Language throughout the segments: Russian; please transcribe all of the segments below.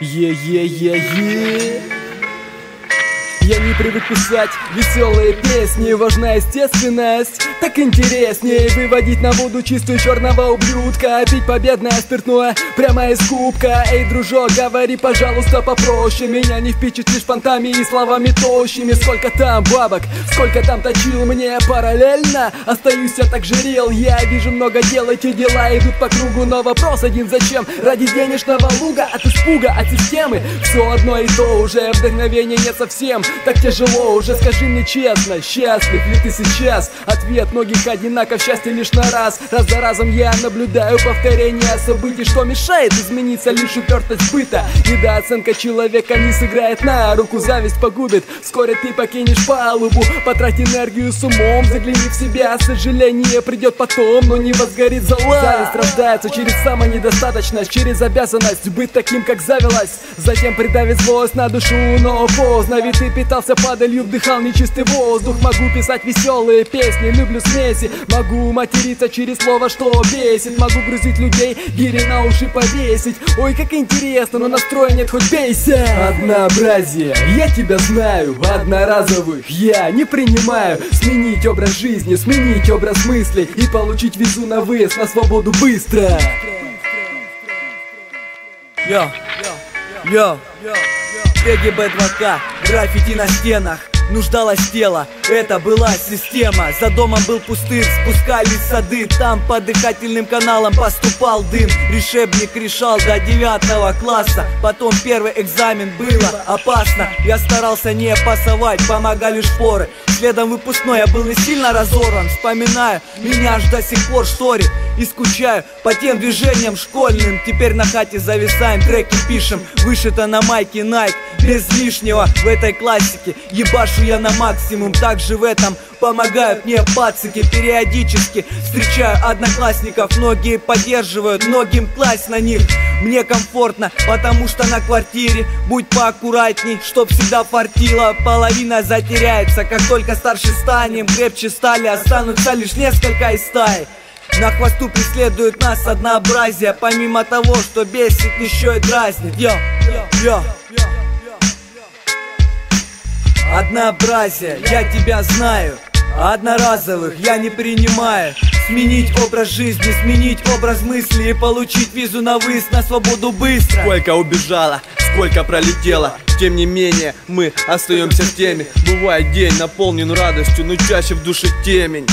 耶耶耶耶 я не привык писать веселые песни. Важна естественность, так интереснее Выводить на воду чистую черного ублюдка. Пить победное спиртное прямо из кубка. Эй, дружок, говори, пожалуйста, попроще. Меня не впечатлишь понтами и словами тощими. Сколько там бабок, сколько там точил мне параллельно. Остаюсь я так жирел, я вижу много дел. Эти дела идут по кругу, но вопрос один Зачем? Ради денежного луга, от испуга, от системы. Все одно и то уже, вдохновения нет совсем так тяжело, уже скажи мне честно Счастлив ли ты сейчас? Ответ многих одинаков, счастье лишь на раз. Раз за разом я наблюдаю повторение событий Что мешает измениться лишь упертость быта. Недооценка человека не сыграет на руку Зависть погубит, вскоре ты покинешь палубу Потрать энергию с умом, загляни в себя. Сожаление придет потом, но не возгорит зала Зависть рождается через самонедостаточность Через обязанность быть таким, как завелась. Затем придавит злость на душу, но поздно Ведь ты питался падалью, вдыхал нечистый воздух. Могу писать веселые песни, люблю смеси. Могу материться через слово, что бесит. Могу грузить людей, гири на уши повесить. Ой, как интересно, но настроя нет, хоть бейся. Однообразие, я тебя знаю Одноразовых я не принимаю. Сменить образ жизни, сменить образ мыслей И получить визу на выезд на свободу быстро. Йо, йо, йо, КГБ 2К, граффити на стенах нуждалось тело. Это была система. За домом был пустырь, спускались сады. Там по дыхательным каналам поступал дым. Решебник решал до девятого класса. Потом первый экзамен было опасно. Я старался не пасовать, помогали шпоры Следом выпускной. Я был не сильно разорван Вспоминаю, меня аж до сих пор шторит И скучаю по тем движениям школьным. Теперь на хате зависаем, треки пишем. Вышито на майке Nike Без лишнего в этой классике. Ебашу я на максимум Также в этом помогают мне пацики. Периодически встречаю одноклассников Многие поддерживают, многим класть на них мне комфортно, потому что на квартире Будь поаккуратней, чтоб всегда фартило. Половина затеряется, как только старше станем Крепче стали, останутся лишь несколько из стаи. На хвосту преследует нас однообразие Помимо того, что бесит, еще и дразнит. Йо, йо, Однообразие, я тебя знаю Одноразовых я не принимаю. Сменить образ жизни, сменить образ мысли И получить визу на выезд на свободу быстро. Сколько убежало, сколько пролетело тем не менее, мы остаемся в теме. Бывает день наполнен радостью, но чаще в душе темень.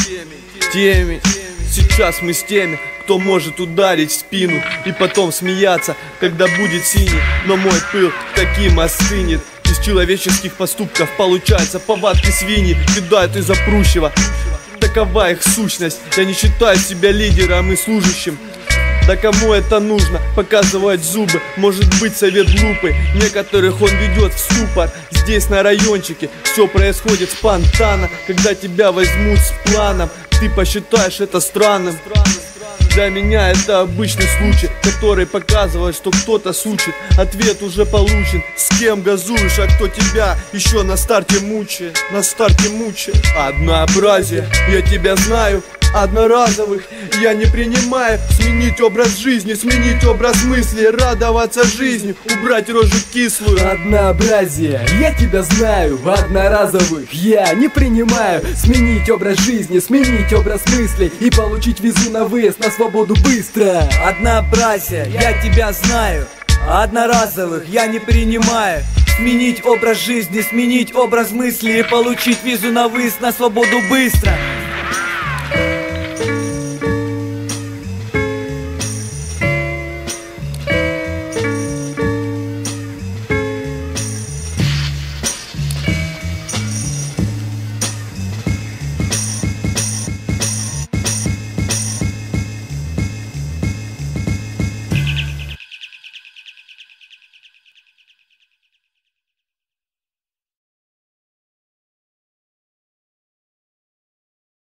Темень. Сейчас мы с теми, кто может ударить в спину И потом смеяться, когда будет синий. Но мой пыл таким остынет человеческих поступков получается. Повадки свиньи Кидают из-за прущего. Такова их сущность. Я не считаю себя лидером и служащим. Да кому это нужно? Показывать зубы. Может быть совет глупый. Некоторых он ведет в ступор. Здесь на райончике Все происходит спонтанно. Когда тебя возьмут с планом Ты посчитаешь это странным для меня это обычный случай, который показывает, что кто-то сучит. Ответ уже получен, с кем газуешь, а кто тебя еще на старте мучает На старте мучает. Однообразие, я тебя знаю, одноразовых Я не принимаю. Сменить образ жизни, сменить образ мысли Радоваться жизнью, убрать рожу кислую. Однообразие, я тебя знаю, одноразовых Я не принимаю. Сменить образ жизни, сменить образ мыслей И получить визу на выезд на свободу быстро. Однообразие, я тебя знаю Одноразовых я не принимаю. Сменить образ жизни, сменить образ мысли И получить визу на выезд на свободу быстро